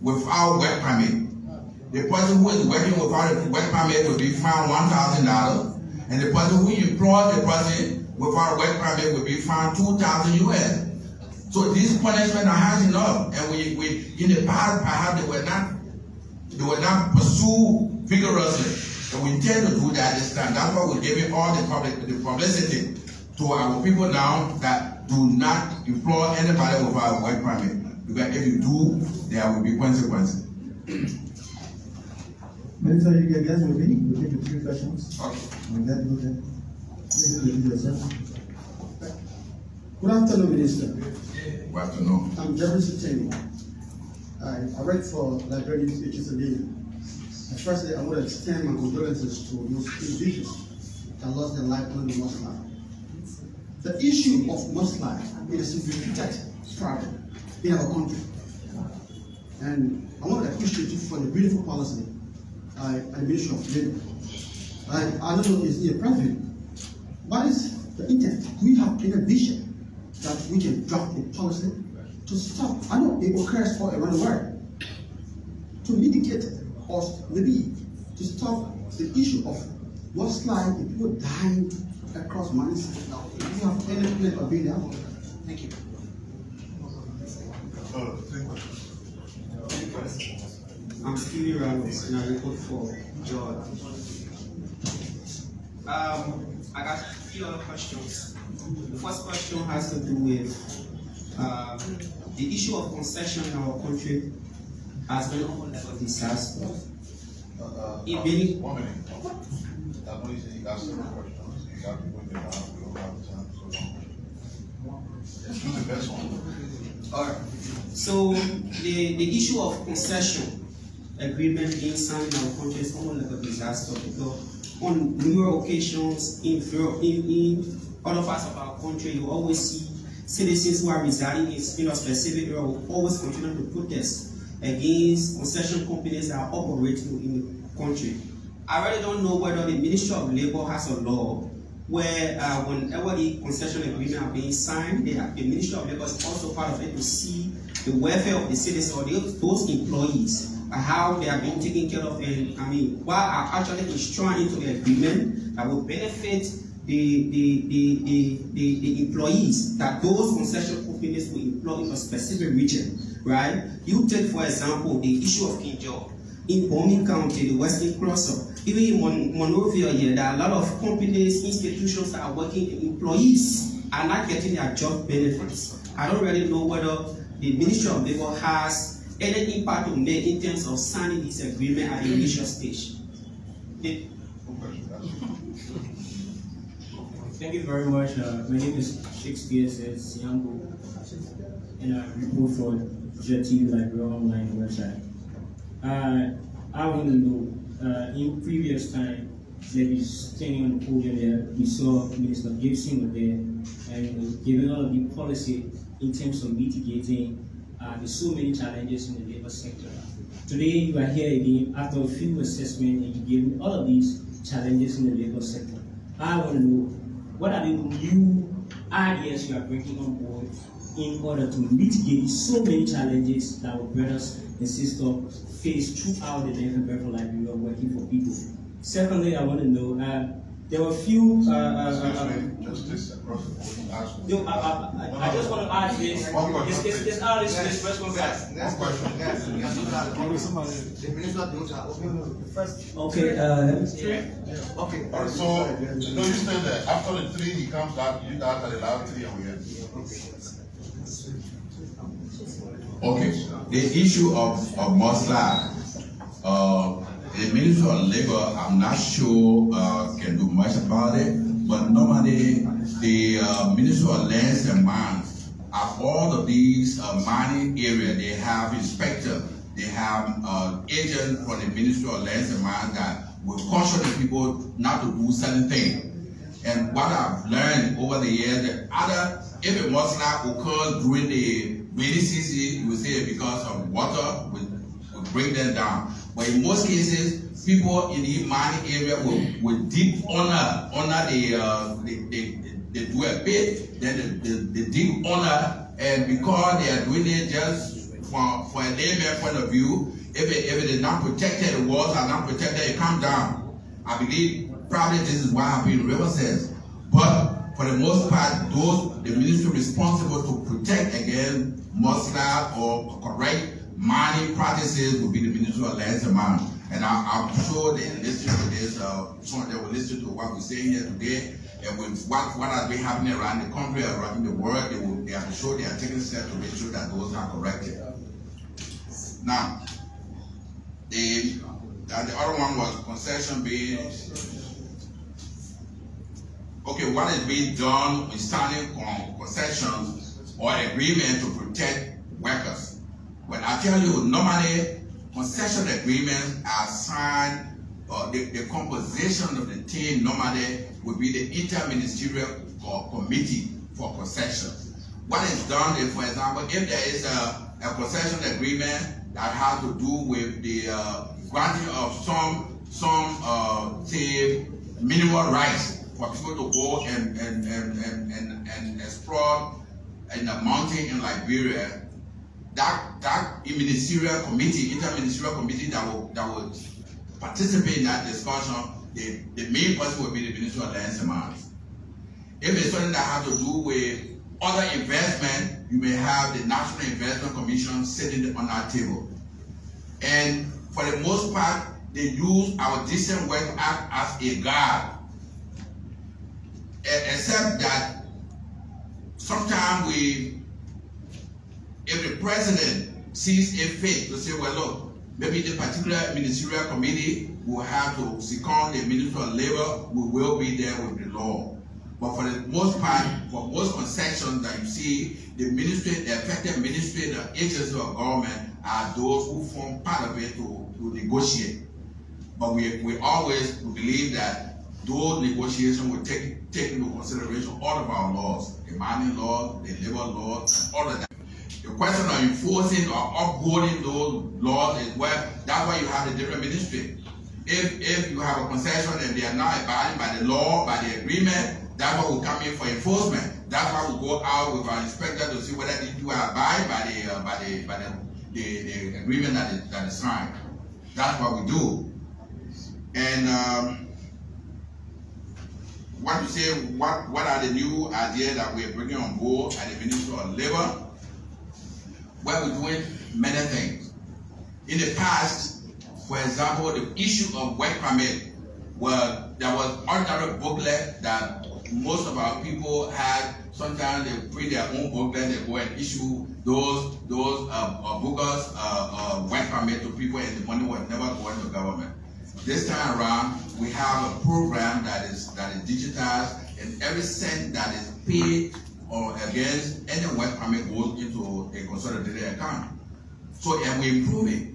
without work permit, the person who is working without a work permit will be fined one thousand dollars, and the person who employs the person without a work permit will be fined two thousand US. So these punishments are hard enough, and we, we in the past perhaps they were not they were not pursued vigorously. And we intend to do that this time. That's why we're giving all the public the publicity to our people now that do not employ anybody without a work permit. Because if you do, there will be consequences. Minister, you can guess with me. We'll take the three questions. Okay. And then. Introduce yourself. Good afternoon, Minister. Good afternoon. I'm Jeffrey Suteni. I, I work for Librarians HSLA. Firstly, I want to extend my condolences to those individuals that lost their life during the mudslide. The issue of mudslide is a repeated problem in our country. And I want to appreciate you for the beautiful policy uh, the Ministry of Labor. I, I don't know, is it a private? What is the intent? We have a vision that we can draft a policy to stop. I know it occurs all around the world. To mitigate or maybe to stop the issue of what's like people dying across mines. If you have any plan of being there, thank you. I'm Stevie Ramos and I report for George. Um, I got a few other questions. The first question has to do with uh, the issue of concession in our country has been a disaster. Uh, In many, One minute. I know you said you got Let's do the best one. All right. So the, the issue of concession agreement being signed in our country is almost like a disaster because on numerous occasions in, in, in other parts of our country, you always see citizens who are residing in know, specific area will always continue to protest against concession companies that are operating in the country. I really don't know whether the Ministry of Labor has a law where uh, whenever the concession agreement are being signed, they have, the Ministry of Labor is also part of it to see the welfare of the citizens or those, those employees, uh, how they are being taken care of, and I mean, what are actually enshrined into the agreement that will benefit the, the, the, the, the, employees that those concession companies will employ in a specific region, right? You take, for example, the issue of Kinjor. In Bomi County, the Western Cluster, even in Mon Monrovia here, there are a lot of companies, institutions that are working, employees are not getting their job benefits. I don't really know whether the Ministry of Labor has any impact to make in terms of signing this agreement at the initial stage. Thank you very much. Uh, my name is Shakespeare says and I report for Jetty Library Online website. Uh, I want to know, uh, in previous time, maybe standing on the podium there, we saw Minister Gibson was there and you know, giving all of the policy in terms of mitigating uh, the so many challenges in the labor sector. Today, you are here again after a few assessment and you gave all of these challenges in the labor sector. I want to know what are the new ideas you are bringing on board in order to mitigate so many challenges that will bring brothers and sisters face throughout the life and birth life we are working for people. Secondly, I want to know, uh, there were a few. Uh, uh, uh, Justice across the board, no, I, I, I just want to add this. One question, It's, it's, it's, this, this first one first. Next question. Okay, uh, let me see. Okay. All right, so, no, you stay there. After the three, he comes out, you start at the last three, and we Okay, the issue of, of Muslim, uh, the Ministry of Labor, I'm not sure, uh, can do much about it, but normally, the, uh, Ministry of Lands and Mines, at all of these, uh, mining area, they have inspector, they have, uh, agent from the Ministry of Lands and Mines that will caution the people not to do certain things. And what I've learned over the years, that other, if a mudslide occurs during the you will say because of water will, will bring them down. But in most cases, people in the mining area will, will deep under, under the, uh, they, they, they do a then they, they, they dig under, and because they are doing it just for, for a layman point of view, if it, if it is not protected, the walls are not protected, it comes down. I believe probably this is what happened in River Cess. But for the most part, those the ministry responsible to protect against mudslide or correct mining practices will be the Ministry of Lands and Mines. And I, I'm sure they listen to this, uh, some of them will listen to what we're saying here today. And with what, what has been happening around the country, around the world, they will, they are sure they are taking steps to make sure that those are corrected. Now, the, uh, the other one was concession being okay, what is being done signing con- concessions or agreement to protect workers? When I tell you, normally concession agreements are signed, or the, the composition of the team normally would be the interministerial committee for concessions. What is done is, for example, if there is a, a concession agreement that has to do with the uh, granting of some, some uh, say, minimal rights for people to go and, and, and, and, and, and explore in the mountain in Liberia, that that ministerial committee, interministerial committee that will that will participate in that discussion, the, the main person will be the Minister of Lands and Mines. If it's something that has to do with other investment, you may have the National Investment Commission sitting on that table. And for the most part, they use our Decent Work Act as a guard. Except that sometimes we if the president sees a fit to say, well, look, maybe the particular ministerial committee will have to second the Minister of Labor, we will be there with the law. But for the most part, for most concessions that you see, the ministry, the affected ministry, the agencies of government are those who form part of it to, to negotiate. But we, we always believe that those negotiations will take, take into consideration all of our laws, the mining law, the labor laws, and all of that. The question of enforcing or upholding those laws is where that's why you have a different ministry. If if you have a concession and they are not abiding by the law, by the agreement, that's why we come in for enforcement. That's why we go out with our inspector to see whether they do abide by the uh, by the by the, the, the agreement that is, that is signed. That's what we do. And um, what you say, what what are the new ideas that we're bringing on board at the Ministry of Labor? where we're doing many things. In the past, for example, the issue of work permit, well, there was ordinary booklet that most of our people had. Sometimes they print their own booklet, they go and issue those those uh, uh, bookers uh, uh, work permit to people, and the money was never going to government. This time around, we have a program that is that is digitized, and every cent that is paid or against any work permit goes into a consolidated account. So and we improve it.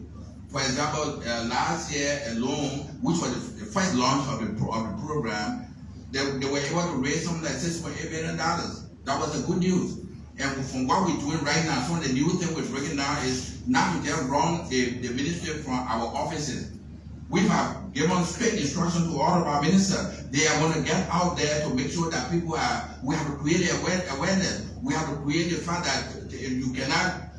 For example, uh, last year alone, which was the, first launch of the, pro, of the program, they, they, were able to raise something like $6.8 billion. That was the good news. And from what we're doing right now, some of the new thing we're breaking now is not to just run the, the ministry from our offices. We have given strict instruction to all of our ministers. They are going to get out there to make sure that people are, we have to create awareness. We have to create the fact that you cannot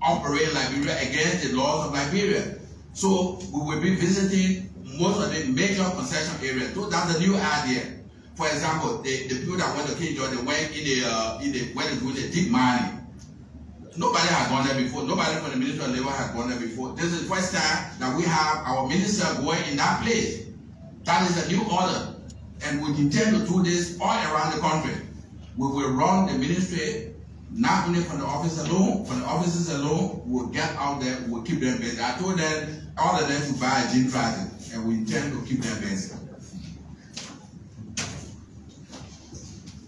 operate Liberia against the laws of Liberia. So we will be visiting most of the major concession areas. So that's a new idea. For example, the, the people that went to Kinjor, they went in the, uh, in the, where they do the deep mining. Nobody had gone there before. Nobody from the Ministry of Labor had gone there before. This is the first time that we have our minister going in that place. That is a new order. And we intend to do this all around the country. We will run the ministry, not only from the office alone, from the offices alone, we'll get out there, we'll keep them busy. I told them, all of them to buy a gene transit, and we intend to keep them busy.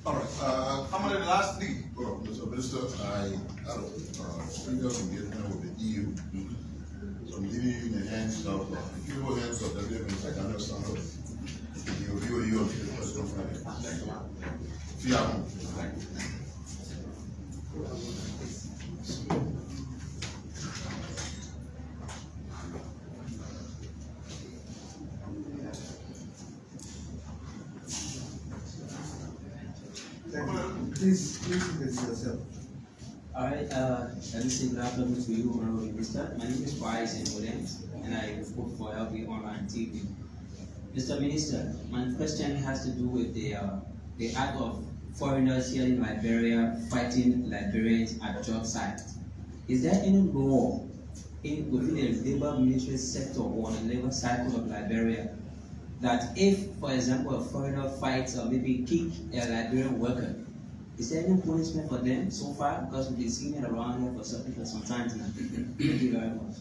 All right, uh, how many lastly, well, Mr. Minister, I out of uh, fingers engagement with the EU. So I'm you the hands of, uh, give you hands of the of. Please, please introduce yourself. All right, uh, say good afternoon to you, Honorable Minister. My name is Wise and and I report for LB Online TV. Mr. Minister, my question has to do with the uh, the act of foreigners here in Liberia fighting Liberians at job sites. Is there any law in within the labor ministry sector or the labor cycle of Liberia that if, for example, a foreigner fights or maybe kick a Liberian worker, is there any punishment for them so far? Because we've been seeing it around here for some, for some time now. Thank you very much.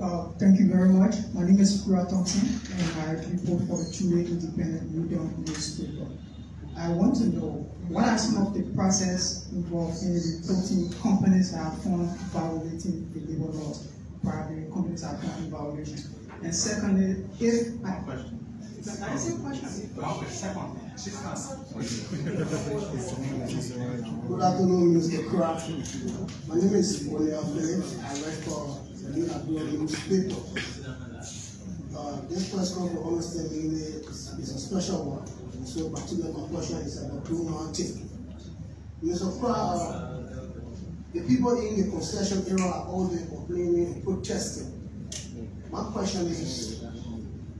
Uh, thank you very much. My name is Kura Thompson, and I report for the Chile Independent New Dawn newspaper. I want to know what are some of the process involved in reporting companies that are found violating the labor laws, probably companies that are found in violation. And secondly, if I question. Can I ask a question? Good afternoon, Mr. Kraft. My name is Ole Abdel. I work for the New Abdul newspaper. Uh, this press conference, honestly, is, is a special one. So, particularly my question is about Blue Mountain. Mr. Kraft, the people in the concession area are always complaining and protesting. My question is,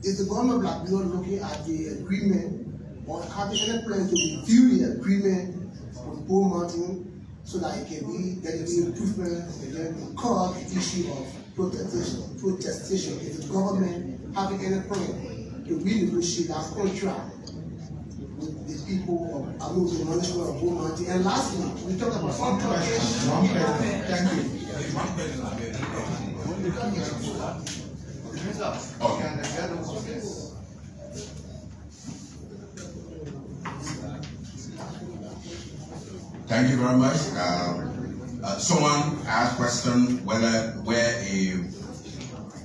is the government of Liberia looking at the agreement or having any plan to review the agreement with Bull Mountain so that it can be, that it be improvement and then curb the issue of protestation, protestation? Is the government having any plan to renegotiate that contract with the people of, I the management of Bull Mountain? And lastly, we talked about One question, one question, thank you. Okay. Thank you very much. Um, uh, someone asked question whether where a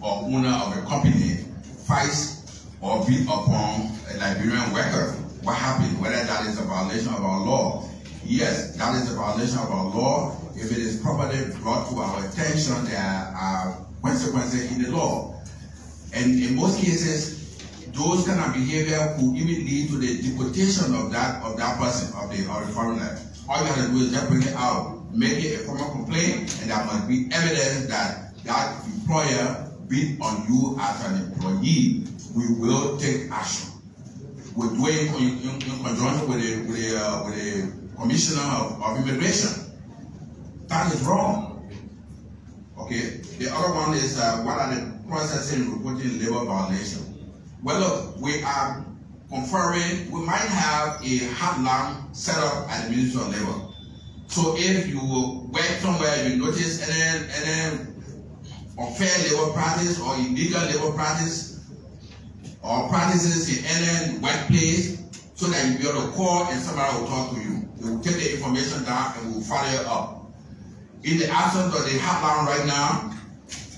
or owner of a company fights or beat upon a Liberian worker, what happened? Whether that is a violation of our law? Yes, that is a violation of our law. If it is properly brought to our attention, there are consequences in the law. And in most cases, those kind of behavior could even lead to the deportation of that of that person, of the, of the foreigner. All you have to do is just bring it out, make it a formal complaint, and there must be evidence that that employer beat on you as an employee. We will take action. We're doing in, in, in conjunction with the with the, uh, with the commissioner of, of immigration. That is wrong. Okay. The other one is uh, what are the processing reporting labor violation? Well, look, we are conferring, we might have a hotline set up at the Ministry of Labor. So if you work somewhere, you notice any, any unfair labor practice or illegal labor practice or practices in any workplace, so that you'll be able to call and somebody will talk to you. They will take the information down and will follow it up. In the absence of the hotline right now,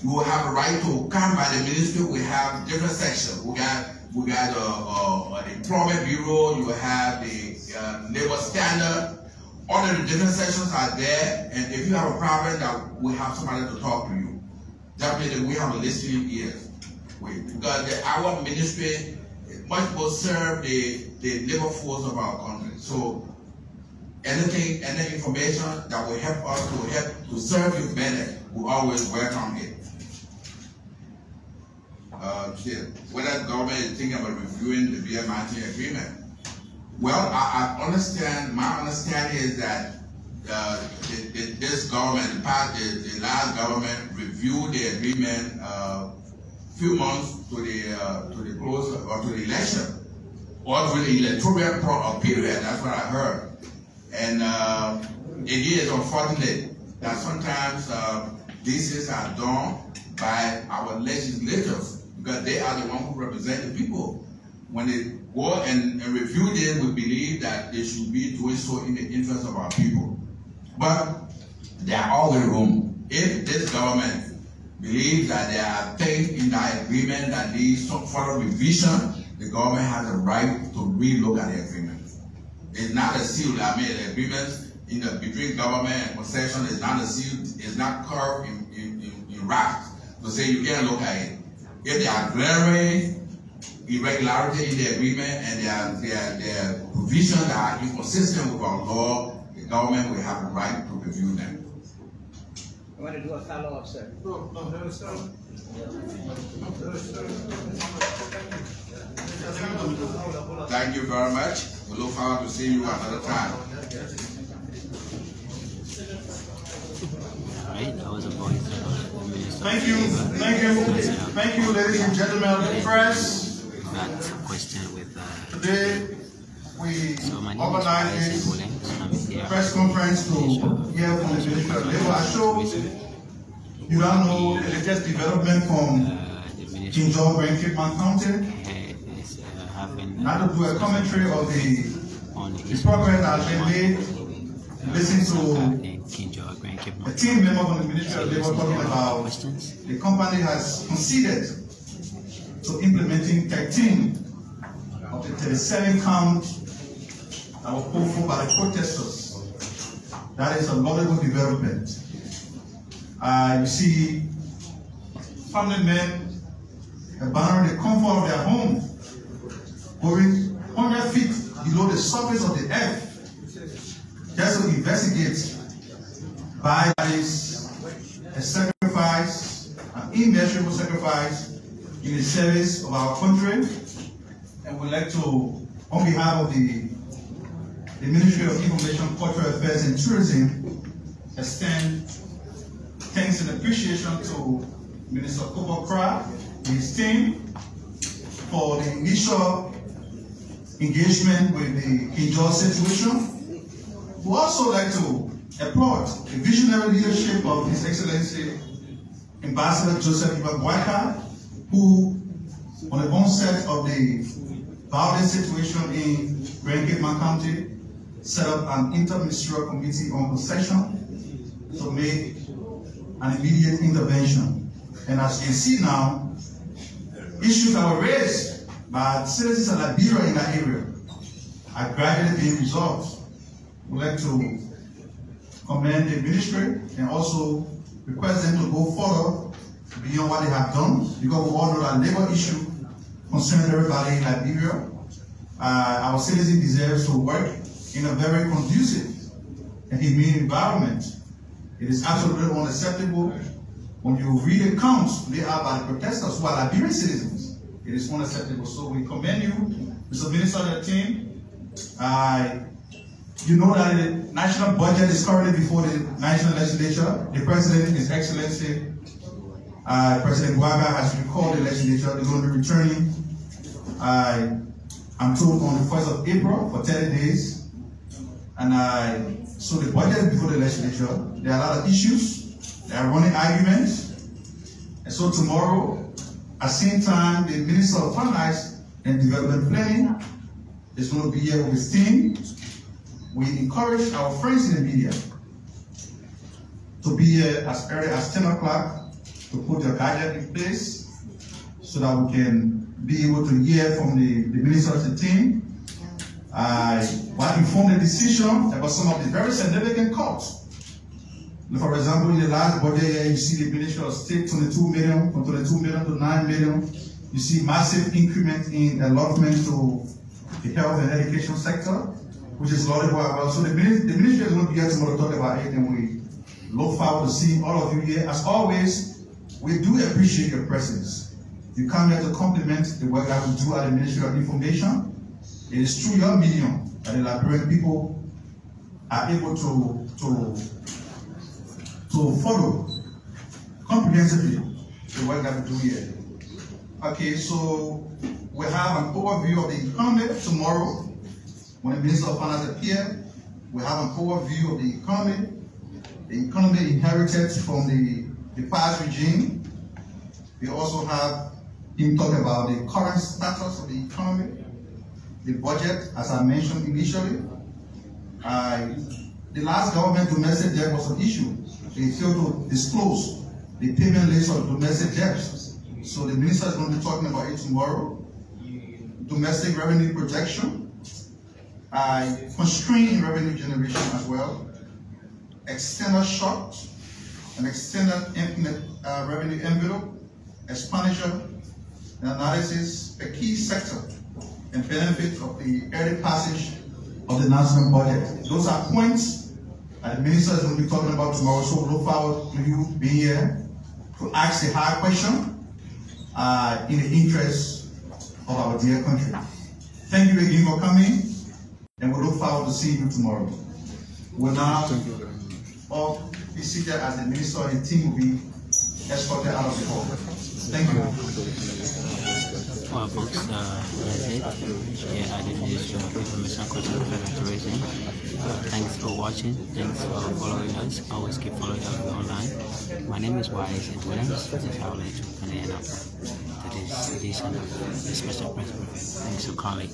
you will have a right to come by the ministry. We have different sections. We got we got uh, uh, the employment bureau. You have the uh, labor standard. All of the different sections are there. And if you have a problem, that we have somebody to talk to you. Definitely, we have a listening ears. We, because the, our ministry much more serve the, the labor force of our country. So anything, any information that will help us to help to serve you better, we always welcome it uh, whether the government is thinking about reviewing the BMIT agreement. Well, I, I, understand, my understanding is that uh, the, the, this government, the, past, the, the, last government reviewed the agreement a uh, few months to the uh, to the close or to the election, or to the electoral uh, period. That's what I heard. And uh, it is unfortunate that sometimes uh, these things are done by our legislators because they are the ones who represent the people. When they go and, and review them, we believe that they should be doing so in the interest of our people. But they are always room. If this government believes that there are things in that agreement that needs some further revision, the government has a right to relook at the agreement. It's not a seal. I mean, the agreement in the between government and concession is not a seal. It's not carved in, in, in, in wraps to say you can't look at it. If there are glaring irregularity in the agreement and there are, there, there are provisions that are inconsistent with our law, the government will have the right to review them. I want to do a follow-up, sir. No, no, no, sir. Thank you very much. We look forward to seeing you another time. Right, that was a voice. Thank you, thank you, thank you, ladies and gentlemen press. question with uh, today we organized this press conference to hear from the Minister of Labor. I show you don't know the latest development from George and Cape County. Not to do a commentary of the the progress has been made. Listen to a team member from the Ministry of Labor talking about the company has conceded to implementing 13 of the 37 counts that were put forward by the protesters. That is a laudable development. Uh, you see, family men abandoning the comfort of their home, going 100 feet below the surface of the earth just to investigate by a sacrifice, an immeasurable sacrifice in the service of our country. And we'd like to, on behalf of the, the Ministry of Information, Cultural Affairs and Tourism, extend thanks and appreciation to Minister Cooper Kruah and his team for the initial engagement with the Kinjor situation. We also like to applaud the visionary leadership of His Excellency Ambassador Joseph N. Boakai, who, on the onset of the violent situation in Great County, set up an interministerial committee on possession to make an immediate intervention. And as you can see now, issues that were raised by citizens of Liberia in that area are gradually being resolved. We'd like to commend the ministry and also request them to go further beyond what they have done because we all know that labor issue concerns everybody in Liberia. Uh, our citizens deserve to work in a very conducive and humane environment. It is absolutely unacceptable when you read accounts laid out by the protesters who are Liberian citizens. It is unacceptable. So we commend you, Mr. Minister and the team. Uh, you know that the national budget is currently before the national legislature. The president, His Excellency, uh, President Boakai has recalled the legislature. They're going to be returning, uh, I'm told, on the 1st of April for 30 days. And uh, so the budget is before the legislature. There are a lot of issues. There are running arguments. And so tomorrow, at the same time, the Minister of Finance and Development Planning is going to be here with his team we encourage our friends in the media to be here as early as 10 o'clock to put your gadget in place so that we can be able to hear from the, the minister's team uh, what informed the decision about some of the very significant cuts. For example, in the last budget year, you see the Ministry of State 22 million, from 22 million to 9 million. You see massive increment in allotment to the health and education sector which is laudable about. So the, ministry, the ministry is going to here tomorrow to talk about it, and we look forward to seeing all of you here. As always, we do appreciate your presence. You come here to complement the work that we do at the Ministry of Information. It is through your medium that the Liberian people are able to, to, to follow comprehensively the work that we do here. Okay, so we have an overview of the economy tomorrow. When the Minister of Finance appeared, we have an overview of the economy, the economy inherited from the, the past regime. We also have him talk about the current status of the economy, the budget, as I mentioned initially. Uh, the last government domestic debt was an issue. They failed to disclose the payment list of domestic debts. So the minister is going to be talking about it tomorrow. Domestic revenue projection, constraint in revenue generation as well, external shock, an external uh, revenue envelope, expenditure, and analysis, a key sector, and benefit of the early passage of the national budget. Those are points that the minister is going to be talking about tomorrow, so look forward to you being here to ask the hard question uh, in the interest of our dear country. Thank you again for coming and we look forward to seeing you tomorrow. We'll now all be seated as the minister and team will be escorted out of the hall. Thank you. Well, folks, uh, that's it. Yeah, I did this uh, information cultural tourism. Uh, thanks for watching. Thanks for following us. Always keep following us online. My name is Wise and Williams. This is how I like to end up to this edition of the special press briefing. Thanks for calling.